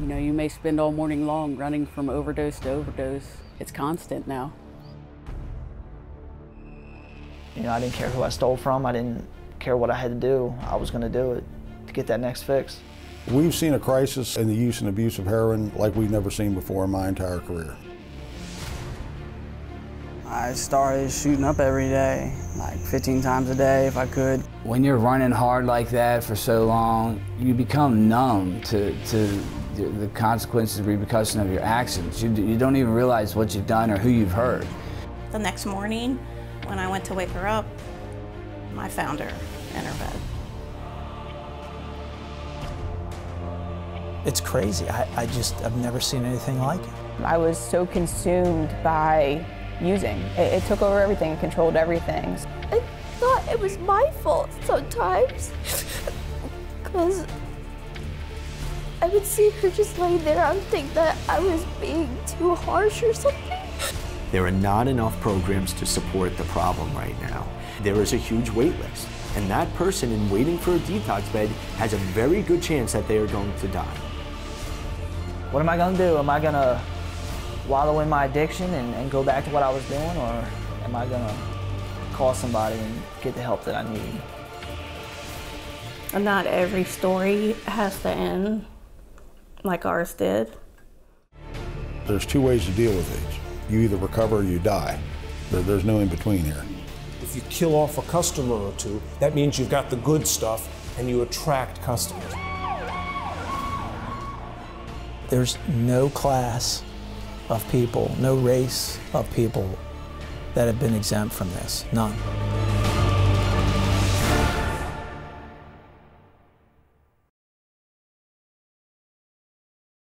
You know, you may spend all morning long running from overdose to overdose. It's constant now. You know, I didn't care who I stole from. I didn't care what I had to do. I was going to do it to get that next fix. We've seen a crisis in the use and abuse of heroin like we've never seen before in my entire career. I started shooting up every day, like 15 times a day if I could. When you're running hard like that for so long, you become numb to, to the consequences, repercussion of your actions. You, you don't even realize what you've done or who you've hurt. The next morning, when I went to wake her up, I found her in her bed. It's crazy. I, I just, I've never seen anything like it. I was so consumed by using. It, it took over everything, controlled everything. I thought it was my fault sometimes. Because I would see her just laying there and think that I was being too harsh or something. There are not enough programs to support the problem right now. There is a huge wait list, and that person in waiting for a detox bed has a very good chance that they are going to die. What am I going to do? Am I going to wallow in my addiction and, and go back to what I was doing, or am I going to call somebody and get the help that I need? And not every story has to end like ours did. There's two ways to deal with age. You either recover or you die. There, there's no in between here. If you kill off a customer or two, that means you've got the good stuff and you attract customers. There's no class of people, no race of people that have been exempt from this. None.